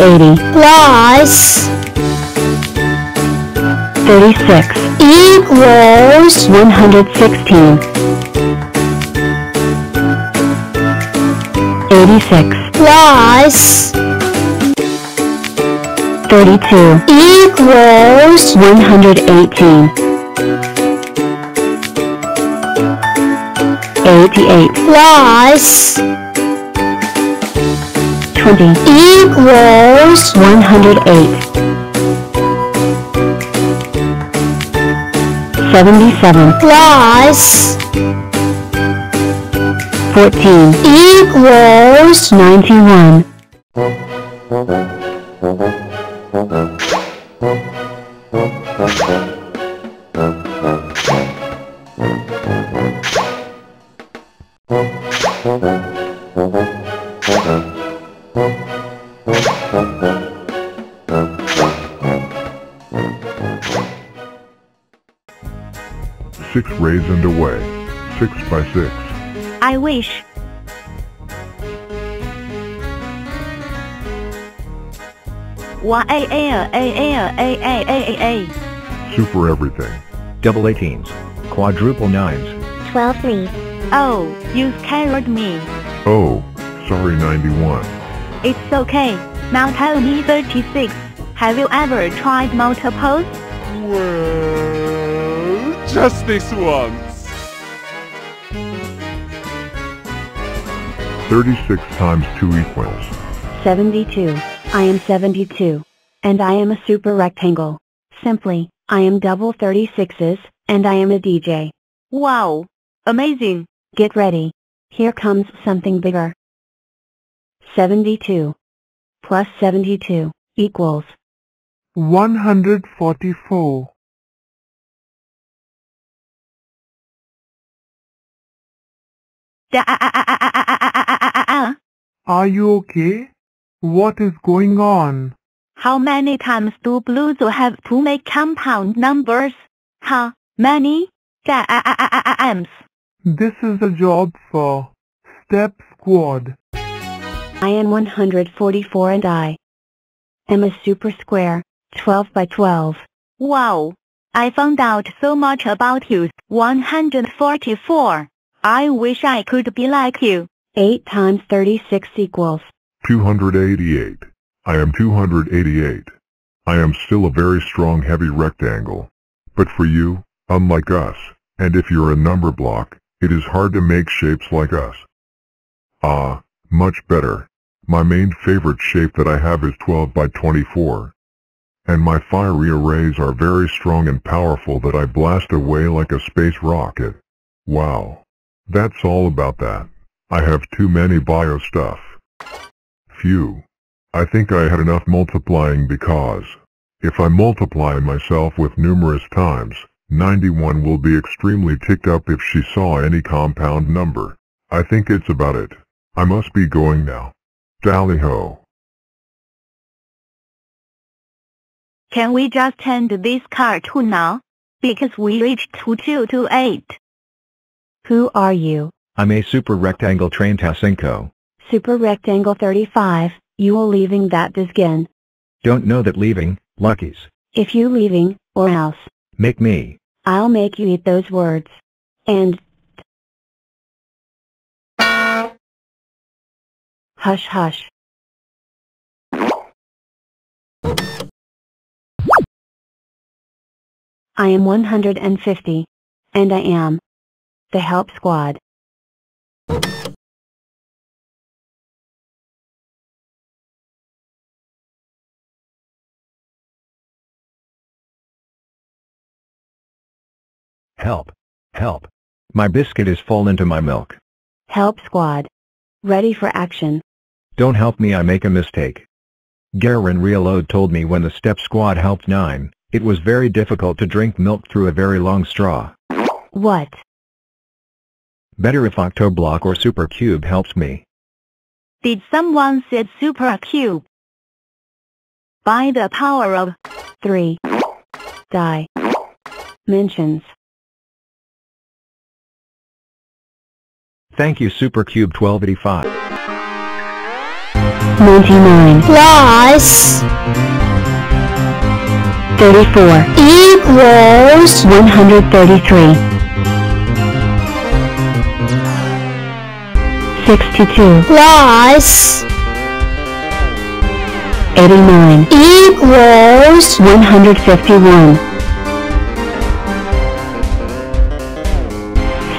80 plus 36 equals 116 86 plus 32 equals 118 88 plus 20 equals 108 77 plus 14 equals 91 Six raisins away. Six by six. I wish. Y A L A L A A A A A. Super everything. double 18s, quadruple 9s, 12 3 Oh, you scared me. Oh, sorry 91. It's okay. Now tell me 36. Have you ever tried multiples? Well, just this once. 36 times 2 equals. 72 I am 72 and I am a super rectangle simply I am double 36s and I am a DJ Wow. Amazing. get ready here comes something bigger 72 plus 72 equals 144. Are you okay? What is going on? How many times do blues have to make compound numbers? How many times? This is a job for Step Squad. I am 144 and I am a super square 12 by 12 Wow. I found out so much about you. 144. I wish I could be like you. 8 times 36 equals 288. I am 288. I am still a very strong heavy rectangle. But for you, unlike us, and if you're a number block, it is hard to make shapes like us. Ah, much better. My main favorite shape that I have is 12 by 24. And my fiery arrays are very strong and powerful that I blast away like a space rocket. Wow. That's all about that. I have too many bio stuff. Phew. I think I had enough multiplying because, if I multiply myself with numerous times, 91 will be extremely ticked up if she saw any compound number. I think it's about it. I must be going now. Dally ho. Can we just end this cartoon now? Because we reached 2228. Who are you? I'm a super rectangle train Tasinko. Super rectangle 35 you will leaving that again Don't know that leaving, luckies. if you leaving or else Make me. I'll make you eat those words and hush hush I am 150 and I am the help squad Help. Help. My biscuit is fall into my milk. help squad ready for action Don't help me I make a mistake. Garen Reload told me when the step squad helped 9, it was very difficult to drink milk through a very long straw. what Better if Octoblock or Supercube helps me. Did someone said super cube? By the power of 3 die mentions Thank you Supercube 1285. 99 plus 34 equals 133 62 plus 89 equals 151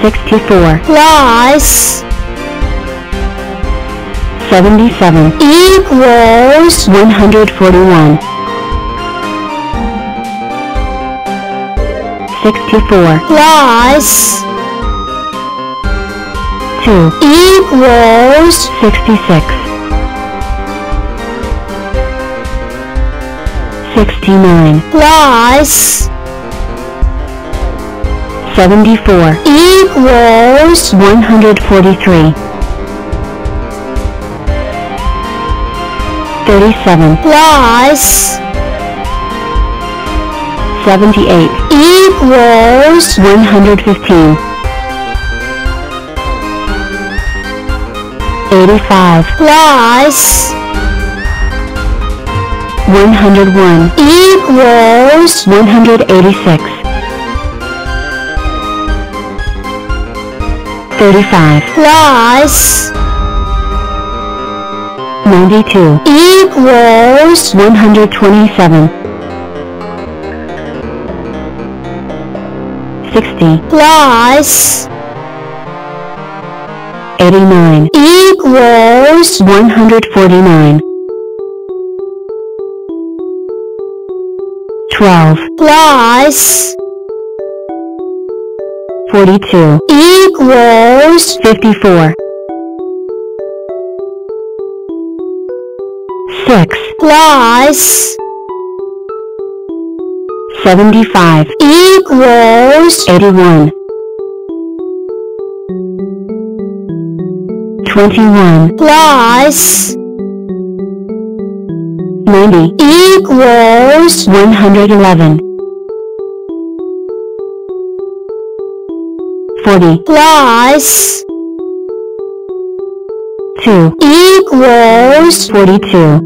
64 plus 77 equals 141 64 plus 2 equals 66 69 plus 74 equals 143 37 plus 78 equals 115 85 plus 101 equals 186 35 plus 92 equals 127 60 plus 89 equals 149 12 plus 42 equals 54 6 plus 75 equals 81 21 plus 90 equals 111 40 plus 2 equals 42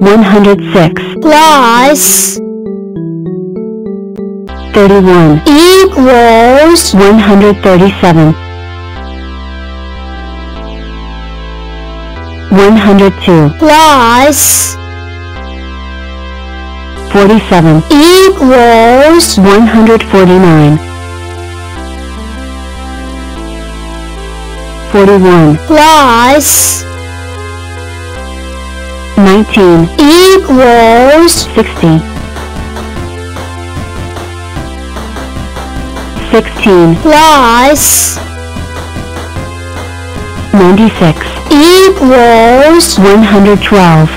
106 plus 31 equals 137 102 plus 47 equals 149 41 plus 19 equals 60 16 plus 96 equals 112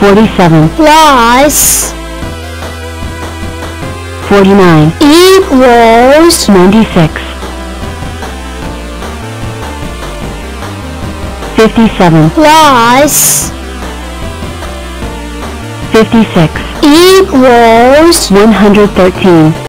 47 plus 49 equals 96 57 plus 56 equals 113